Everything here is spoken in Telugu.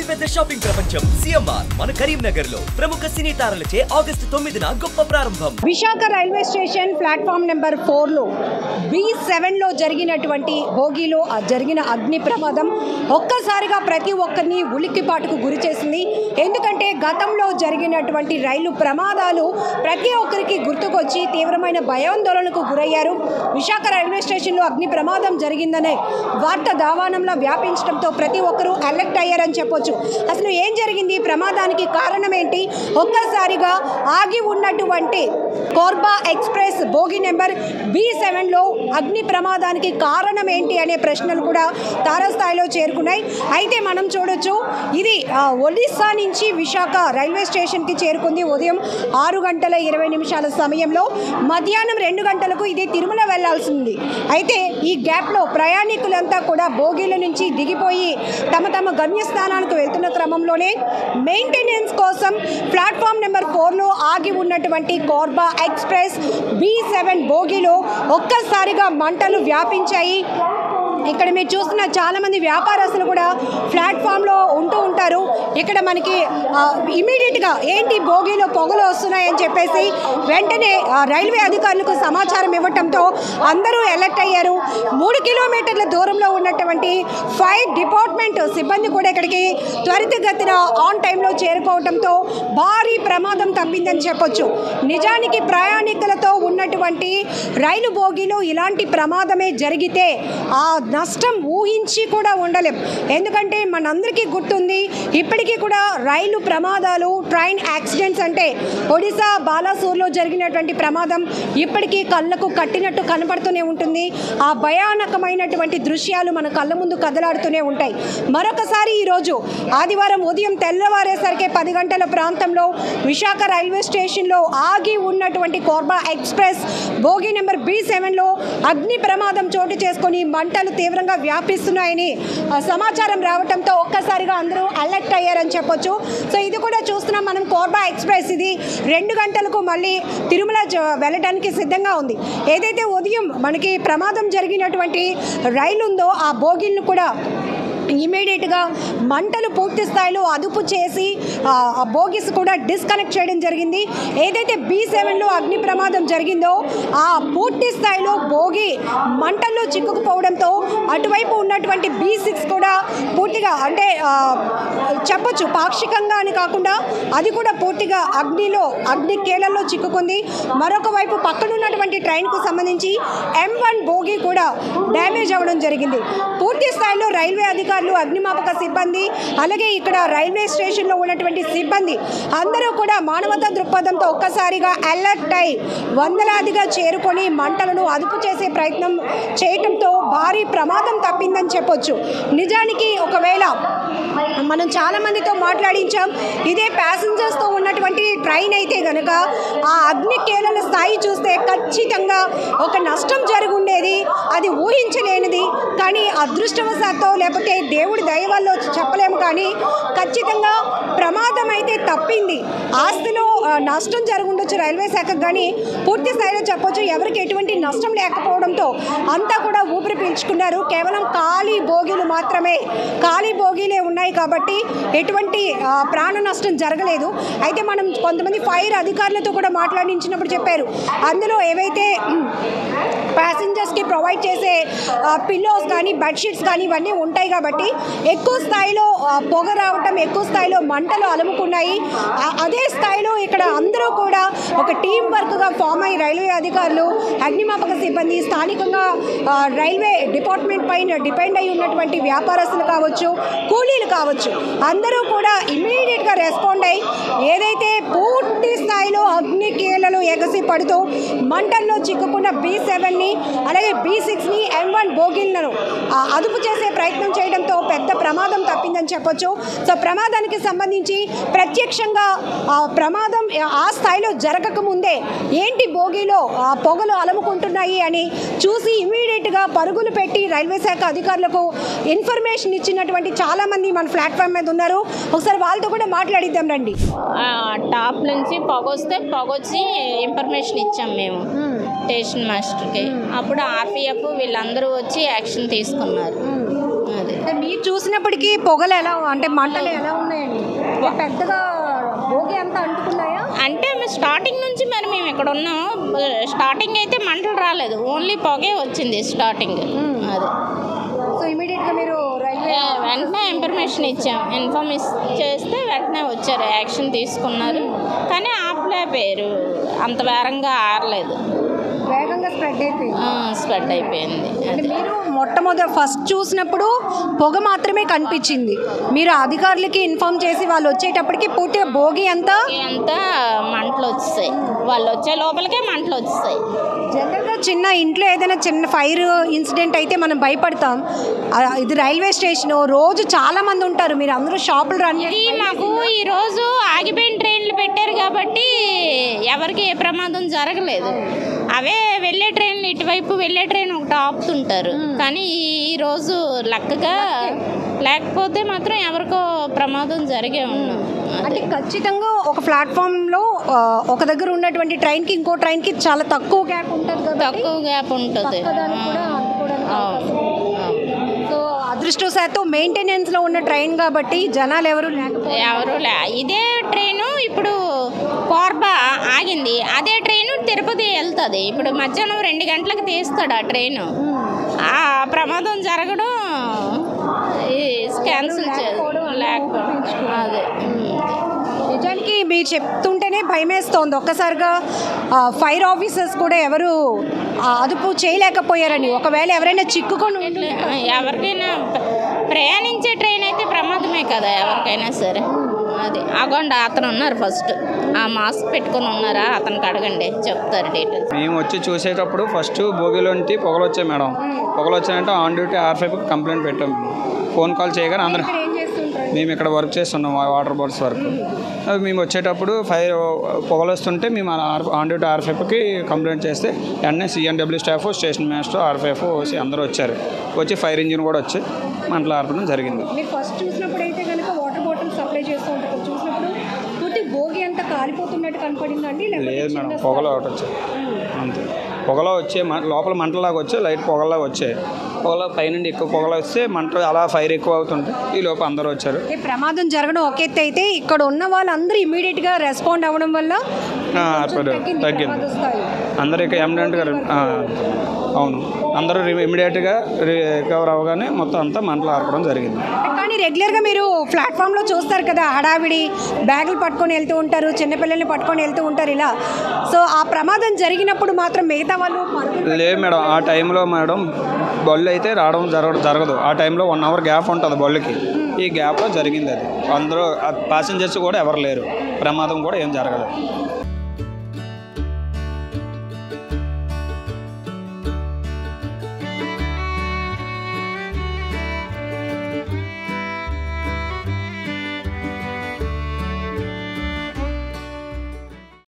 అతిపెద్ద షాపింగ్ ప్రపంచం సిఎంఆర్ మన కరీంనగర్లో ప్రముఖ సినీ తారలచే ఆగస్టు తొమ్మిదిన గొప్ప ప్రారంభం. Visakha railway station platform number ఫోర్లో బి సెవెన్లో జరిగినటువంటి భోగిలో జరిగిన అగ్ని ప్రమాదం ఒక్కసారిగా ప్రతి ఒక్కరిని ఉలిక్కిపాటుకు గురి చేసింది. ఎందుకంటే గతంలో జరిగినటువంటి రైలు ప్రమాదాలు ప్రతి ఒక్కరికి గుర్తుకొచ్చి తీవ్రమైన భయాందోళనకు గురయ్యారు. విశాఖ రైల్వే స్టేషన్లో అగ్ని ప్రమాదం జరిగిందనే వార్త దావానంలో వ్యాపించడంతో ప్రతి ఒక్కరూ అలర్ట్ అయ్యారని చెప్పొచ్చు. అసలు ఏం జరిగింది? ప్రమాదానికి కారణం ఏంటి ఒక్కసారిగా ఆగి ఉన్నటువంటి కోర్బా ఎక్స్ప్రెస్ భోగి నెంబర్ బి సెవెన్లో అగ్ని ప్రమాదానికి కారణం ఏంటి అనే ప్రశ్నలు కూడా తారస్థాయిలో చేరుకున్నాయి. అయితే మనం చూడొచ్చు ఇది ఒడిస్సా నుంచి విశాఖ రైల్వే స్టేషన్కి చేరుకుంది ఉదయం ఆరు గంటల ఇరవై నిమిషాల సమయంలో. మధ్యాహ్నం రెండు గంటలకు ఇది తిరుమల వెళ్ళాల్సింది. అయితే ఈ గ్యాప్లో ప్రయాణికులంతా కూడా భోగిల నుంచి దిగిపోయి తమ తమ గమ్యస్థానానికి వెళ్తున్న క్రమంలోనే మెయింటెనెన్స్ కోసం ప్లాట్ఫామ్ నెంబర్ ఫోర్లో ఆగి ఉన్నటువంటి కోర్బా ఎక్స్ప్రెస్ బి సెవెన్ బోగిలో ఒక్కసారిగా మంటలు వ్యాపించాయి. ఇక్కడ మీరు చూస్తున్న చాలామంది వ్యాపారస్తులు కూడా ప్లాట్ఫామ్లో ఉంటూ ఉంటారు. ఇక్కడ మనకి ఇమీడియట్గా ఏంటి భోగిలో పొగలు వస్తున్నాయని చెప్పేసి వెంటనే రైల్వే అధికారులకు సమాచారం ఇవ్వటంతో అందరూ అలర్ట్ అయ్యారు. మూడు కిలోమీటర్ల దూరంలో ఉన్నటువంటి ఫైర్ డిపార్ట్మెంట్ సిబ్బంది కూడా ఇక్కడికి త్వరితగతిన ఆన్ టైంలో చేరుకోవడంతో భారీ ప్రమాదం తప్పిందని చెప్పొచ్చు. నిజానికి ప్రయాణికులతో ఉన్నటువంటి రైలు బోగిలో ఇలాంటి ప్రమాదమే జరిగితే ఆ నష్టం ఊహించి కూడా ఉండలేం. ఎందుకంటే మనందరికీ గుర్తుంది ఇప్పటికీ కూడా రైలు ప్రమాదాలు ట్రైన్ యాక్సిడెంట్స్ అంటే ఒడిశా బాలాసూర్లో జరిగినటువంటి ప్రమాదం ఇప్పటికీ కళ్ళకు కట్టినట్టు కనపడుతూనే ఉంటుంది. ఆ భయానకమైనటువంటి దృశ్యాలు మన కళ్ళ ముందు కదలాడుతూనే ఉంటాయి. మరొకసారి ఈరోజు ఆదివారం ఉదయం తెల్లవారేసరికి పది గంటల ప్రాంతంలో విశాఖ రైల్వే స్టేషన్లో ఆగి ఉన్నటువంటి కోర్బా ఎక్స్ప్రెస్ భోగి నెంబర్ బి సెవెన్లో అగ్ని ప్రమాదం చోటు చేసుకొని మంటలు తీవ్రంగా వ్యాపి కనిపిస్తున్నాయని సమాచారం రావడంతో ఒక్కసారిగా అందరూ అలర్ట్ అయ్యారని చెప్పొచ్చు. సో ఇది కూడా చూస్తున్నాం మనం. కోర్బా ఎక్స్ప్రెస్ ఇది రెండు గంటలకు మళ్ళీ తిరుమల వెళ్ళడానికి సిద్ధంగా ఉంది. ఏదైతే ఉదయం మనకి ప్రమాదం జరిగినటువంటి రైలు ఉందో ఆ బోగిల్ను కూడా ఇమీడియట్గా మంటలు పూర్తి స్థాయిలో అదుపు చేసి ఆ, బోగిస్ కూడా డిస్కనెక్ట్ చేయడం జరిగింది. ఏదైతే బి సెవెన్లో అగ్ని ప్రమాదం జరిగిందో ఆ పూర్తి స్థాయిలో భోగి మంటల్లో చిక్కుకుపోవడంతో అటువైపు ఉన్నటువంటి బి సిక్స్ కూడా పూర్తిగా అంటే చెప్పొచ్చు పాక్షికంగా అని కాకుండా అది కూడా పూర్తిగా అగ్నిలో అగ్ని కేళల్లో చిక్కుకుంది. మరొక వైపు పక్కనున్నటువంటి ట్రైన్కు సంబంధించి ఎం వన్ భోగి కూడా డ్యామేజ్ అవ్వడం జరిగింది. పూర్తి స్థాయిలో రైల్వే అధికారులు అగ్నిమాపక సిబ్బంది అలాగే ఇక్కడ రైల్వే స్టేషన్లో ఉన్నటువంటి సిబ్బంది అందరూ కూడా మానవతా దృక్పథంతో ఒక్కసారిగా అలర్ట్ అయి వందలాదిగా చేరుకొని మంటలను అదుపు చేసే ప్రయత్నం చేయటంతో భారీ ప్రమాదం తప్పిందని చెప్పొచ్చు. నిజానికి ఒకవేళ మనం చాలా మందితో మాట్లాడించాం. ఇదే ప్యాసింజర్స్తో ఉన్నటువంటి ట్రైన్ అయితే గనక ఆ అగ్ని కేరళ స్థాయి చూస్తే ఖచ్చితంగా ఒక నష్టం జరుగుండేది. అది ఊహించలేనిది. కానీ అదృష్టవశాత్తో లేకపోతే దేవుడి దయ వల్ల చెప్పలేము కానీ ఖచ్చితంగా ప్రమాదం అయితే తప్పింది. ఆస్తిలో నష్టం జరుగుండొచ్చు రైల్వే శాఖకు కానీ పూర్తి స్థాయిలో చెప్పొచ్చు ఎవరికి ఎటువంటి నష్టం లేకపోవడంతో అంతా కూడా ఊపిరి పీల్చుకున్నారు. కేవలం ఖాళీ భోగిలు మాత్రమే. ఖాళీ భోగిలే ఉన్నాయి కాబట్టి ఎటువంటి ప్రాణ నష్టం జరగలేదు. అయితే మనం కొంతమంది ఫైర్ అధికారులతో కూడా మాట్లాడించినప్పుడు చెప్పారు. అందులో ఏవైతే ప్యాసింజర్స్కి ప్రొవైడ్ చేసే పిల్లోస్ కానీ బెడ్షీట్స్ కానీ ఇవన్నీ ఉంటాయి కాబట్టి ఎక్కువ స్థాయిలో పొగ రావటం ఎక్కువ స్థాయిలో మంటలు అలుముకున్నాయి. అదే స్థాయిలో ఇక్కడ అందరూ కూడా ఒక టీం వర్క్గా ఫామ్ అయ్యి రైల్వే అధికారులు అగ్నిమాపక సిబ్బంది స్థానికంగా రైల్వే డిపార్ట్మెంట్ పైన డిపెండ్ అయి ఉన్నటువంటి వ్యాపారస్తులు కావచ్చు కూలి కూలీలు కావచ్చు. అందరూ కూడా ఇమీడియట్గా రెస్పాండ్ అయ్యి ఏదైతే పూర్తి స్థాయిలో అగ్ని కీలలు ఎగసి పడుతూ మంటల్లో చిక్కుకున్న బి సెవెన్ని అలాగే బి సిక్స్ని ఎం వన్ బోగిళ్ళను అదుపు చేసే ప్రయత్నం చేయడంతో పెద్ద ప్రమాదం తప్పిందని చెప్పొచ్చు. సో ప్రమాదానికి సంబంధించి ప్రత్యక్షంగా ఆ ప్రమాదం ఆ స్థాయిలో జరగకముందే ఏంటి బోగిలో ఆ పొగలు అలముకుంటున్నాయి అని చూసి ఇమీడియట్గా పరుగులు పెట్టి రైల్వే శాఖ అధికారులకు ఇన్ఫర్మేషన్ ఇచ్చినటువంటి చాలామంది మన ప్లాట్ఫామ్ మీద ఉన్నారు. ఒకసారి వాళ్ళతో కూడా మాట్లాడిద్దాం రండి. టాప్ నుంచి పొగొస్తే పొగొచ్చి ఇన్ఫర్మేషన్ ఇచ్చాం మేము స్టేషన్ మాస్టర్కి. అప్పుడు ఆర్పిఎఫ్ వీళ్ళందరూ వచ్చి యాక్షన్ తీసుకున్నారు. మీరు చూసినప్పటికీ పొగలు ఎలా అంటే మంటలు ఎలా ఉన్నాయండి? పెద్దగా భోగి అంతా అంటుకున్నాయా? అంటే మేము స్టార్టింగ్ నుంచి మరి మేము ఇక్కడ ఉన్నాం. స్టార్టింగ్ అయితే మంటలు రాలేదు. ఓన్లీ పొగే వచ్చింది స్టార్టింగ్. అది. సో ఇమీడియట్గా మీరు ఇన్ఫర్మేషన్ ఇచ్చాం. ఇన్ఫార్మ్ చేస్తే వెంటనే వచ్చారు యాక్షన్ తీసుకున్నారు. కానీ ఆపలేకపోయారు అంత వేరంగా ఆరలేదు. వేగంగా స్ప్రెడ్ అయిపోయింది. స్ప్రెడ్ అయిపోయింది. అంటే మీరు మొట్టమొదటి ఫస్ట్ చూసినప్పుడు పొగ మాత్రమే కనిపించింది. మీరు అధికారులకి ఇన్ఫార్మ్ చేసి వాళ్ళు వచ్చేటప్పటికి పూర్తిగా భోగి అంతా అంతా మంటలు వచ్చేసాయి. వాళ్ళు వచ్చే లోపలికే మంటలు వచ్చేసాయి జనరల్గా చిన్న ఇంట్లో ఏదైనా చిన్న ఫైర్ ఇన్సిడెంట్ అయితే మనం భయపడతాం. ఇది రైల్వే స్టేషన్ రోజు చాలా మంది ఉంటారు మీరు అందరూ షాపులు రన్ ఇది మాకు ఈరోజు ఆగిపోయిన ట్రైన్లు పెట్టారు కాబట్టి ఎవరికి ఏ ప్రమాదం జరగలేదు. అవే వెళ్ళే ట్రైన్లు ఇటువైపు వెళ్ళే ట్రైన్ ఒకటి ఆపుతుంటారు కానీ ఈ రోజు లక్కగా లేకపోతే మాత్రం ఎవరికో ప్రమాదం జరిగే ఉన్నాం అంటే ఖచ్చితంగా ఒక ప్లాట్ఫామ్లో ఒక దగ్గర ఉన్నటువంటి ట్రైన్కి ఇంకో ట్రైన్కి చాలా తక్కువ గ్యాప్ ఉంటుంది తక్కువ గ్యాప్ ఉంటుంది. సో అదృష్టవశాత్తు మెయింటెనెన్స్లో ఉన్న ట్రైన్ కాబట్టి జనాలు ఎవరు ఎవరు ఇదే ట్రైను ఇప్పుడు కోర్బా ఆగింది. అదే ట్రైను తిరుపతి వెళ్తుంది. ఇప్పుడు మధ్యాహ్నం రెండు గంటలకు తీస్తాడు ఆ ట్రైను. ఆ ప్రమాదం జరగడం క్యాన్సిల్ లేకపోవడం అదే. నిజానికి మీరు చెప్తుంటేనే భయమేస్తోంది. ఒక్కసారిగా ఫైర్ ఆఫీసర్స్ కూడా ఎవరు అదుపు చేయలేకపోయారని. ఒకవేళ ఎవరైనా చిక్కుకొని ఎవరికైనా ప్ర- ప్రయాణించే ట్రైన్ అయితే ప్రమాదమే కదా ఎవరికైనా సరే. అది. అగోండి అతను ఉన్నారు ఫస్ట్. ఆ మాస్క్ పెట్టుకొని ఉన్నారా? అతనికి అడగండి చెప్తారు డీటెయిల్స్ మేము వచ్చి చూసేటప్పుడు ఫస్ట్ భోగిలోంటి పొగలు వచ్చాయి మేడం. పొగలు వచ్చాయంటే ఆన్ డ్యూటీ ఆర్ఫైకి కంప్లైంట్ పెట్టాం. ఫోన్ కాల్ చేయగానే అందరం మేము ఇక్కడ వర్క్ చేస్తున్నాం వాటర్ బాటిల్స్ వర్క్ మేము వచ్చేటప్పుడు ఫైర్ పొగలు వస్తుంటే మేము ఆర్- ఆన్ డ్యూటీ ఆర్ఫైఫ్కి కంప్లైంట్ చేస్తే వెంటనే CNW staff station master RPF OC అందరూ వచ్చారు. వచ్చి ఫైర్ ఇంజిన్ కూడా వచ్చి మంటలు ఆర్పడం జరిగింది మీరు ఫస్ట్ చూసినప్పుడు అయితే కనుక వాటర్ బాటిల్ సప్లై చేస్తూ ఉంటారు చూసినప్పుడు పూర్తి భోగి అంతా కాలిపోతున్నట్టు కనపడిందండి? లేదు మేడం పొగలో ఒకటి వచ్చాయి అంతే. పొగలో వచ్చే లోపల మంటలాగా వచ్చే లైట్ పొగలాగా వచ్చాయి పొగలో పైనుండి ఎక్కువ పొగలు వస్తే మంట అలా ఫైర్ ఎక్కువ అవుతుంటే ఈ లోపు అందరూ వచ్చారు. అంటే ప్రమాదం జరగడం ఒక ఎత్తు అయితే ఇక్కడ ఉన్న వాళ్ళందరూ ఇమీడియట్గా రెస్పాండ్ అవ్వడం వల్ల. తగ్గింది. అందరూ ఎమిడెంట్గా అవును. అందరూ ఇమీడియట్గా రికవర్ అవ్వగానే మొత్తం అంతా మంటలు ఆర్పడం జరిగింది. కానీ రెగ్యులర్గా మీరు ప్లాట్ఫామ్లో చూస్తారు కదా హడావిడి బ్యాగులు పట్టుకొని వెళ్తూ ఉంటారు చిన్నపిల్లల్ని పట్టుకొని వెళ్తూ ఉంటారు ఇలా. సో ఆ ప్రమాదం జరిగినప్పుడు మాత్రం మిగతా వాళ్ళు లేదు మేడం ఆ టైంలో మేడం బళ్ళు అయితే రావడం జరగ జరగదు. ఆ టైంలో వన్ అవర్ గ్యాప్ ఉంటుంది బళ్ళుకి. ఈ గ్యాప్లో జరిగింది అది. అందరూ ప్యాసింజర్స్ కూడా ఎవరు లేరు. ప్రమాదం కూడా ఏం జరగలేదు.